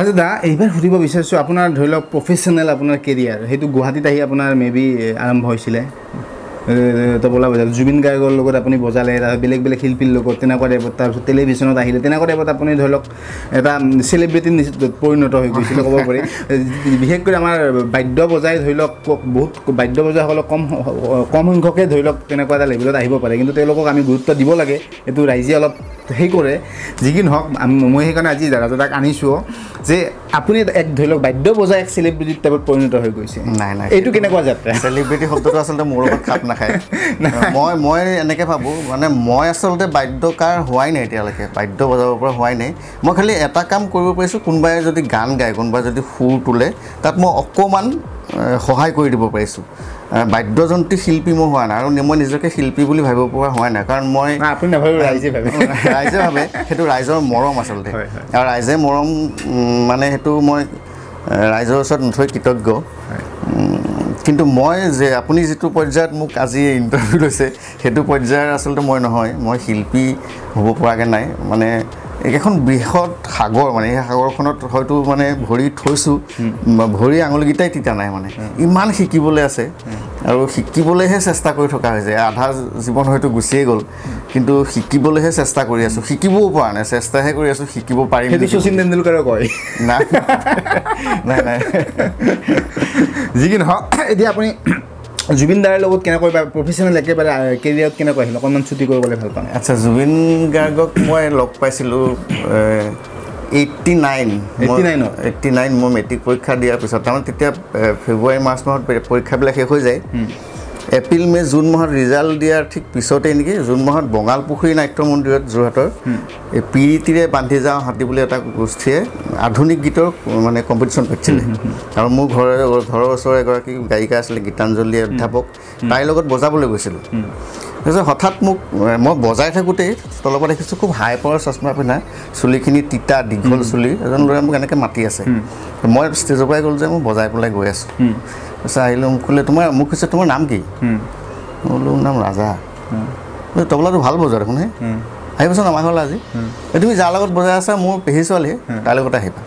ৰাজে দা এইবাৰ সুধিব বিচাৰিছোঁ আপোনাৰ ধৰি লওক প্ৰফেচনেল আপোনাৰ কেৰিয়াৰ সেইটো গুৱাহাটীত আহি আপোনাৰ মে বি আৰম্ভ হৈছিলে। তবলা বজালে। জুবিন গাৰ্গৰ লগত আপুনি বজালে তাৰপিছত বেলেগ বেলেগ শিল্পীৰ লগত তেনেকুৱা টাইপত তাৰপিছত টেলিভিশ্যনত আহিলে তেনেকুৱা টাইপত আপুনি ধৰি লওক এটা চেলিব্ৰিটিৰ নিচিনা পৰিণত হৈ গৈছিলে ক'ব পাৰি। বিশেষকৈ আমাৰ বাদ্য বজাই ধৰি লওক বহুত বাদ্য বজাইসকলক কম কম সংখ্যকে ধৰি লওক তেনেকুৱা এটা লেভেলত আহিব পাৰে। কিন্তু তেওঁলোকক আমি গুৰুত্ব দিব লাগে এইটো ৰাইজে অলপ সেই কৰে। যি কি নহওক মই সেইকাৰণে আজি দাদাক আনিছোঁ যে আপুনি এক ধৰি লওক বাদ্য বজাই এক চেলিব্ৰিটিৰ টাইপত পৰিণত হৈ গৈছে। নাই নাই। এইটো কেনেকুৱা যাত্ৰা? চেলিব্ৰিটি শব্দটো আচলতে মোৰ লগত খাপ নাখায়। মই মই এনেকৈ ভাবোঁ মানে মই আচলতে বাদ্যকাৰ হোৱাই নাই এতিয়ালৈকে বাদ্য বজাব পৰা হোৱাই নাই। মই খালি এটা কাম কৰিব পাৰিছোঁ কোনোবাই যদি গান গায় কোনোবাই যদি সুৰ তোলে তাত মই অকণমান সহায় কৰি দিব পাৰিছোঁ। বাদ্যযন্ত্ৰী শিল্পী মই হোৱা নাই আৰু মই নিজকে শিল্পী বুলি ভাবিব পৰা হোৱা নাই কাৰণ মই আপুনি নাভাবিব ৰাইজে ভাবে। ৰাইজে ভাবে সেইটো ৰাইজৰ মৰম আচলতে। আৰু ৰাইজে মৰম মানে সেইটো মই ৰাইজৰ ওচৰত নথৈ কৃতজ্ঞ। কিন্তু মই যে আপুনি যিটো পৰ্যায়ত মোক আজি ইণ্টাৰভিউ লৈছে সেইটো পৰ্যায়ৰ আচলতে মই নহয়। মই শিল্পী হ'ব পৰাকৈ নাই। মানে এইকেইখন বৃহৎ সাগৰ মানে সেই সাগৰখনত হয়তো মানে ভৰি থৈছোঁ ভৰি আঙুলিকেইটাই তিতা নাই মানে। ইমান শিকিবলৈ আছে। আৰু শিকিবলৈহে চেষ্টা কৰি থকা হৈছে। আধা জীৱন হয়তো গুচিয়ে গ'ল কিন্তু শিকিবলৈহে চেষ্টা কৰি আছোঁ। শিকিবও পৰা নাই। চেষ্টাহে কৰি আছোঁ শিকিব পাৰিম শচীন তেণ্ডুলকাৰে কয়। নাই নাই নাই। যি কি নহওক এতিয়া আপুনি জুবিন দাৰ লগত কেনেকৈ প্ৰফেচনেল একেবাৰে কেৰিয়াৰত কেনেকৈ আহিল? অকণমান ছুটি কৰিবলৈ ভাল পাম আচ্ছা জুবিন গাৰ্গক মই লগ পাইছিলোঁ এইট্টি নাইন এইট্টি নাইনত এইট্টি নাইন মই মেট্ৰিক পৰীক্ষা দিয়াৰ পিছত। তাৰমানে তেতিয়া ফেব্ৰুৱাৰী মাৰ্চ মাহত পৰীক্ষাবিলাক শেষ হৈ যায়। এপ্ৰিল মে' জুন মাহত ৰিজাল্ট দিয়াৰ ঠিক পিছতেই নেকি? জুন মাহত বঙালপুখুৰী নাট্য মন্দিৰত যোৰহাটৰ এই পিৰিতিৰে বান্ধি যাওঁ হাতী বুলি এটা গোষ্ঠীয়ে আধুনিক গীতৰ মানে কম্পিটিশ্যন পাতিছিলে আৰু মোৰ ঘৰৰ ঘৰৰ ওচৰৰ এগৰাকী গায়িকা আছিলে গীতাঞ্জলি অধ্যাপক। তাইৰ লগত বজাবলৈ গৈছিলোঁ। তাৰপিছত হঠাৎ মোক মই বজাই থাকোঁতেই তলৰ পৰা দেখিছোঁ খুব হাই পাৱাৰ চশমা পিন্ধা চুলিখিনি তিতা দীঘল চুলি এজন ল'ৰাই মোক এনেকৈ মাতি আছে। মই ষ্টেজৰ পৰাই গ'লোঁ যে মই বজাই পেলাই গৈ আছোঁ। তাৰপিছত আহিলোঁ মোক ক'লে তোমাৰ মোক কৈছে তোমাৰ নাম কি? মই বোলো নাম ৰাজা। তবলাটো ভাল বজোৱা দেখোন হে। আহিবচোন আমাৰ ঘৰলৈ আজি। তুমি যাৰ লগত বজাই আছা মোৰ পেহী ছোৱালী তাৰ লগতে আহিবা।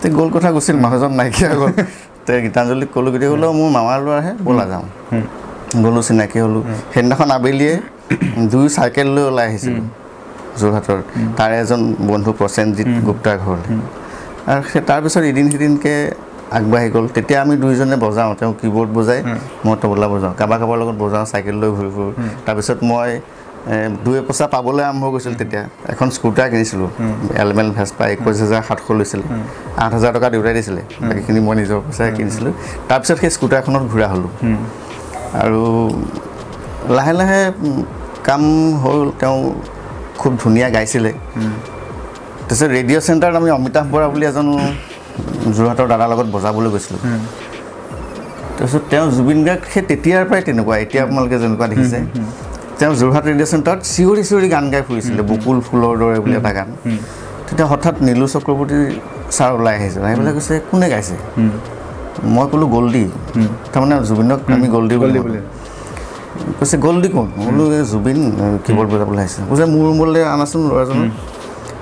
তে গ'ল কথা গুচিল মানুহজন নাইকিয়া গ'ল তে গীতাঞ্জলিক ক'লোঁ গতিকে বোলো মোৰ মামাৰ ল'ৰাহে ব'লা যাওঁ গ'লোঁ চিনাকি হ'লোঁ। সেইদিনাখন আবেলিয়ে দুই চাইকেল লৈ ওলাই আহিছিলোঁ যোৰহাটৰ। তাৰে এজন বন্ধু প্ৰসেনজিৎ গুপ্তাৰ ঘৰলৈ। আৰু সেই তাৰপিছত এদিন সিদিনকৈ আগবাঢ়ি গ'ল তেতিয়া আমি দুইজনে বজাওঁ তেওঁ কি বৰ্ড বজাই মই তবলা বজাওঁ। কাৰোবাৰ কাৰোবাৰ লগত বজাওঁ চাইকেল লৈ ঘূৰি ফুৰোঁ। তাৰপিছত মই দুই এপইচা পাবলৈ আৰম্ভ কৰিছিলোঁ তেতিয়া। এখন স্কুটাৰ কিনিছিলোঁ। এলমেল ভেচপা একৈছ হাজাৰ সাতশ লৈছিলে। আঠ হাজাৰ টকা দেউতাই দিছিলে। বাকীখিনি মই নিজৰ পইচাৰে কিনিছিলোঁ। তাৰপিছত সেই স্কুটাৰখনত ঘূৰা হ'লোঁ। আৰু লাহে লাহে কাম হ'ল তেওঁ খুব ধুনীয়া গাইছিলে। তাৰপিছত ৰেডিঅ' চেণ্টাৰত আমি অমিতাভ বৰা বুলি এজন যোৰহাটৰ দাদাৰ লগত বজাবলৈ গৈছিলোঁ। তাৰপিছত তেওঁ জুবিন গাৰ্গ সেই তেতিয়াৰ পৰাই তেনেকুৱা এতিয়া আপোনালোকে যেনেকুৱা দেখিছে তেওঁ যোৰহাট ৰেডিঅ' চেণ্টাৰত চিঞৰি চিঞৰি গান গাই ফুৰিছিলে বকুল ফুলৰ দৰে বুলি এটা গান। তেতিয়া হঠাৎ নীলু চক্ৰৱৰ্তী ছাৰ ওলাই আহিছিল আহি পেলাই কৈছে কোনে গাইছে? মই ক'লোঁ গল্ডি তাৰমানে জুবিনক আমি গল্ডি বুলি কৈছে গল্ডি কোন? বোলো জুবিন কীবৰ্ড বজাবলৈ আহিছে। কৈছে মোৰ ৰুমলৈ আনাচোন ল'ৰাজনক।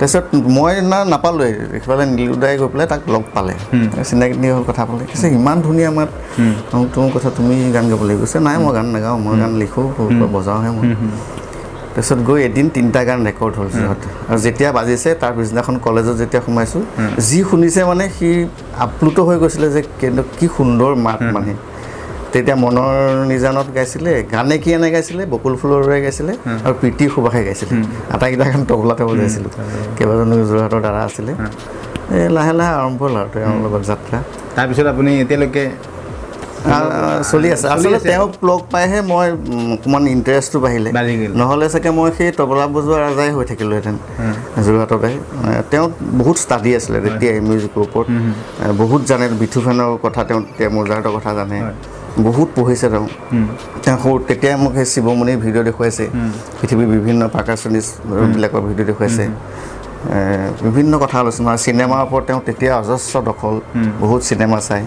তাৰপিছত মই না নাপালোঁৱেই। সিফালে নীলুদাই গৈ পেলাই তাক লগ পালে। চিনাকি হ'ল কথা পালে। কৈছে ইমান ধুনীয়া মাত তোমাৰ কথা তুমি গান গাবলৈ কৈছে নাই মই গান নাগাওঁ মই গান লিখোঁ বজাওঁহে মই। তাৰপিছত গৈ এদিন তিনিটা গান ৰেকৰ্ড হ'ল সিহঁত। আৰু যেতিয়া বাজিছে তাৰ পিছদিনাখন কলেজত যেতিয়া সোমাইছোঁ যি শুনিছে মানে সি আপ্লুত হৈ গৈছিলে যে কি সুন্দৰ মাত মানে। তেতিয়া মনৰ নিজানত গাইছিলে গানে কি এনে গাইছিলে বকুল ফুলৰে গাইছিলে আৰু প্ৰীতি সুবাসে গাইছিলে। আটাইকেইটা গান তবলাতে বজাইছিলোঁ। কেইবাজনো যোৰহাটৰ দ্বাৰা আছিলে। এই লাহে লাহে আৰম্ভ হ'ল আৰু তেওঁৰ লগত যাত্ৰা। তাৰপিছত আপুনি এতিয়ালৈকে চলি আছে। আচলতে তেওঁক লগ পাইহে মই অকণমান ইণ্টাৰেষ্টটো বাঢ়িলে। নহ'লে চাগে মই সেই তবলা বজোৱা ৰাজাই হৈ থাকিলোহেঁতেন যোৰহাটতে তেওঁ বহুত ষ্টাডি আছিলে তেতিয়া মিউজিকৰ ওপৰত বহুত জানে বিথুফেনৰ কথা তেওঁ তেতিয়া মোজাৰ্টৰ কথা জানে। বহুত পঢ়িছে তেওঁ। তেওঁ সৰু তেতিয়াই মোক সেই শিৱমণিৰ ভিডিঅ' দেখুৱাইছে। পৃথিৱীৰ বিভিন্ন পাৰ্কাচনিষ্টবিলাকৰ ভিডিঅ' দেখুৱাইছে। বিভিন্ন কথা আলোচনা চিনেমাৰ ওপৰত তেওঁ তেতিয়া অজস্ৰ দখল বহুত চিনেমা চাই।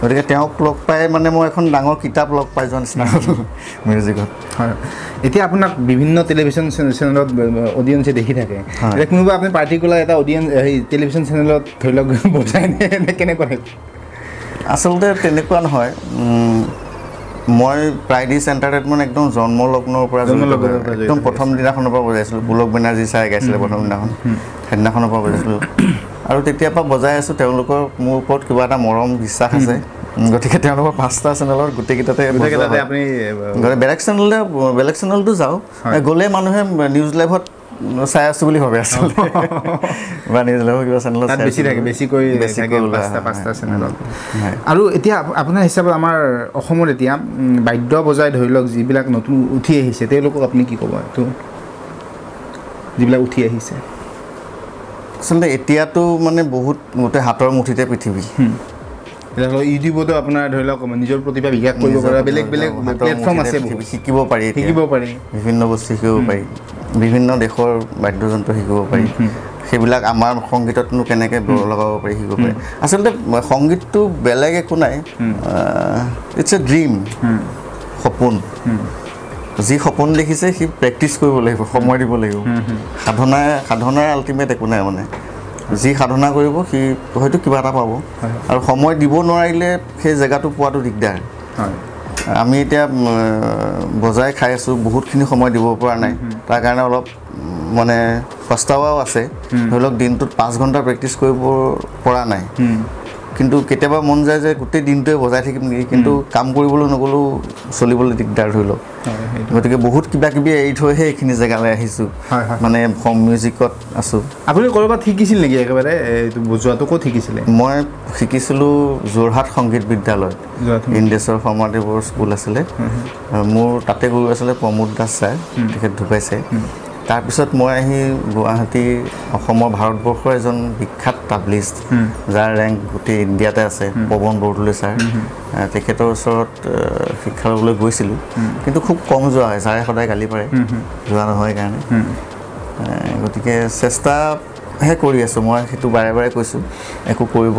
গতিকে তেওঁক লগ পাই মানে মই এখন ডাঙৰ কিতাপ লগ পাই যোৱা নিচিনা হ'লো মিউজিকত। হয়। এতিয়া আপোনাক বিভিন্ন টেলিভিশ্যন চেনেলত অডিয়েঞ্চে দেখি থাকে। কোনোবা আপুনি পাৰ্টিকুলাৰ এটা অডিয়েঞ্চ টেলিভিশ্যন চেনেলত ধৰি লওক বজাই নে কেনেকুৱা? আচলতে তেনেকুৱা নহয় মই প্ৰাইডিছ এণ্টাৰটেইনমেণ্ট একদম জন্মলগ্নৰ পৰা একদম প্ৰথম দিনাখনৰ পৰা বজাইছিলোঁ পুলক বেনাৰ্জী ছাৰে গাইছিলে প্ৰথম দিনাখন। সেইদিনাখনৰ পৰা বজাইছিলোঁ। আৰু তেতিয়াৰ পৰা বজাই আছোঁ তেওঁলোকৰ মোৰ ওপৰত কিবা এটা মৰম বিশ্বাস আছে। গতিকে তেওঁলোকৰ পাঁচটা চেনেলত গোটেইকেইটাতে বেলেগ চেনেললৈ বেলেগ চেনেলতো যাওঁ। গ'লে মানুহে নিউজ লাইভত চাই আছোঁ বুলি ভাবে আচলতে। বা নিউজ লাইভৰ কিবা চেনেলত বেছি থাকে বেছিকৈ। আৰু এতিয়া আপ- আপোনাৰ হিচাপত আমাৰ অসমত এতিয়া বাদ্য বজাই ধৰি লওক যিবিলাক নতুন উঠি আহিছে তেওঁলোকক আপুনি কি ক'ব এইটো? যিবিলাক উঠি আহিছে। আচলতে এতিয়াতো মানে বহুত গোটেই হাতৰ মুঠিতে পৃথিৱী। ইউটিউবতো আপোনাৰ ধৰি লওক নিজৰ প্ৰতিভা বিকাশ কৰিব পৰা বেলেগ বেলেগ প্লেটফৰ্ম আছে শিকিব পাৰি। শিকিব পাৰি। বিভিন্ন বস্তু শিকিব পাৰি। বিভিন্ন দেশৰ বাদ্যযন্ত্ৰ শিকিব পাৰি। সেইবিলাক আমাৰ সংগীততনো কেনেকৈ লগাব পাৰি শিকিব পাৰি। আচলতে সংগীতটো বেলেগ একো নাই। ইটছ এ ড্ৰিম সপোন। যি সপোন দেখিছে সি প্ৰেক্টিচ কৰিব লাগিব সময় দিব লাগিব। সাধনাই সাধনাৰ আল্টিমেট একো নাই মানে। যি সাধনা কৰিব সি হয়তো কিবা এটা পাব। আৰু সময় দিব নোৱাৰিলে সেই জেগাটো পোৱাটো দিগদাৰ। আমি এতিয়া বজাই খাই আছোঁ বহুতখিনি সময় দিব পৰা নাই। তাৰ কাৰণে অলপ মানে পস্তাৱাও আছে। ধৰি লওক দিনটোত পাঁচ ঘণ্টা প্ৰেক্টিচ কৰিব পৰা নাই। কিন্তু কেতিয়াবা মন যায় যে গোটেই দিনটোৱে বজাই থাকিম নেকি? কিন্তু কাম কৰিবলৈ নগ'লেও চলিবলৈ দিগদাৰ ধৰি লওক। গতিকে বহুত কিবা কিবি এৰি থৈহে এইখিনি জেগালৈ আহিছোঁ। মানে হোম মিউজিকত আছোঁ। আপুনি ক'ৰবাত শিকিছিল নেকি একেবাৰে? এইটো বজোৱাটো ক'ত শিকিছিলে? মই শিকিছিলোঁ যোৰহাট সংগীত বিদ্যালয়ত। ইন্দেশ্বৰ শৰ্মাদেৱৰ স্কুল আছিলে। মোৰ তাতে গুৰু আছিলে প্ৰমোদ দাস ছাৰ তেখেত ঢুকাইছে। তাৰপিছত মই আহি গুৱাহাটী অসমৰ ভাৰতবৰ্ষৰ এজন বিখ্যাত তাবলিষ্ট যাৰ ৰেংক গোটেই ইণ্ডিয়াতে আছে পৱন বৰদলৈ ছাৰ। তেখেতৰ ওচৰত শিক্ষা ল'বলৈ গৈছিলোঁ। কিন্তু খুব কম যোৱা হয় ছাৰে সদায় গালি পাৰে। যোৱা নহয় কাৰণে। গতিকে চেষ্টাহে কৰি আছোঁ মই সেইটো বাৰে বাৰে কৈছোঁ একো কৰিব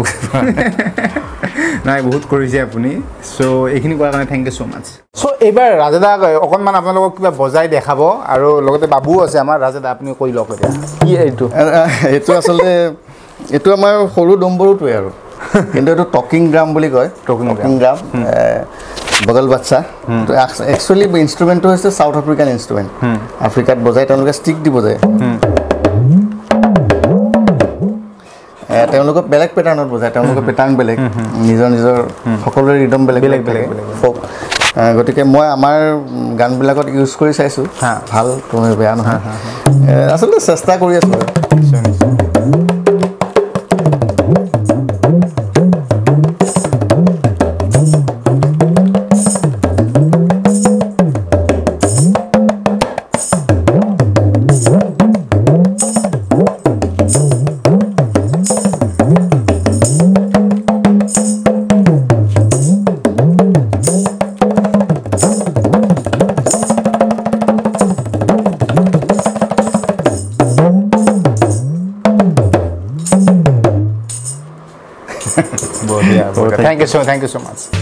নাই বহুত কৰিছে আপুনি। চ' এইখিনি কৰাৰ কাৰণে থেংক ইউ ছ' মাছ চ' এইবাৰ ৰাজেদাক অকণমান আপোনালোকক কিবা বজাই দেখাব আৰু লগতে বাবুও আছে আমাৰ। ৰাজেদা আপুনি কৈ লওক এতিয়া। কি এইটো? এইটো আচলতে এইটো আমাৰ সৰু ডম্বৰুটোৱে আৰু। কিন্তু এইটো টকিং ড্ৰাম বুলি কয়। টকিং ড্ৰাম বগল বাচ্চা একচুৱেলি ইনষ্ট্ৰুমেণ্টটো হৈছে চাউথ আফ্ৰিকান ইনষ্ট্ৰুমেণ্ট। আফ্ৰিকাত বজায় তেওঁলোকে ষ্টিক দি বজায়। তেওঁলোকে বেলেগ পেটাৰ্ণত বজায়। তেওঁলোকৰ পেটাৰ্ণ বেলেগ। নিজৰ নিজৰ সকলোৰে ৰিদম বেলেগ বেলেগ বেলেগ ফক গতিকে মই আমাৰ গানবিলাকত ইউজ কৰি চাইছোঁ। ভাল কোনো বেয়া নহয়। আচলতে চেষ্টা কৰি আছোঁ আৰু। নিশ্চয় নিশ্চয় বঢ়িয়া Perfect. Thank you so' thank you so' much